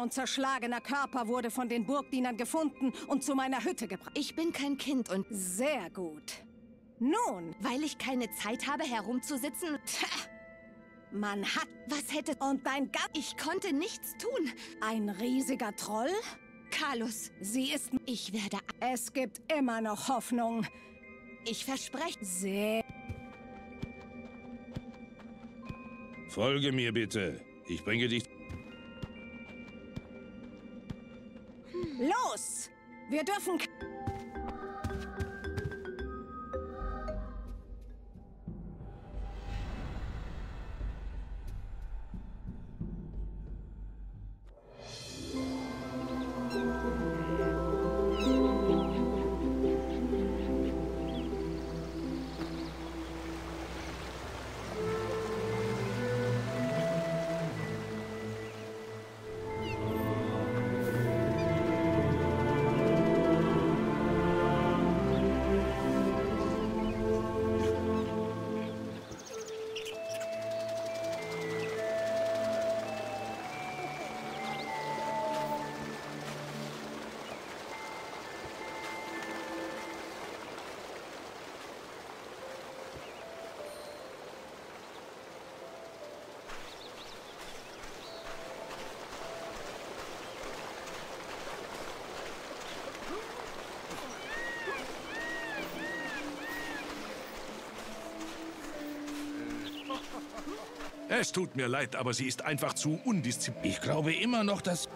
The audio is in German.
und zerschlagener Körper wurde von den Burgdienern gefunden und zu meiner Hütte gebracht. Ich bin kein Kind und Sehr gut. Nun, weil ich keine Zeit habe, herumzusitzen, tja, man hat was hätte... und dein Gatt Ich konnte nichts tun. ein riesiger Troll? Carlos, Sie ist... ich werde... Es gibt immer noch Hoffnung. Ich verspreche... Sehr... Folge mir bitte. Ich bringe dich. Los! Wir dürfen... Es tut mir leid, aber sie ist einfach zu undiszipliniert. Ich glaube immer noch, dass...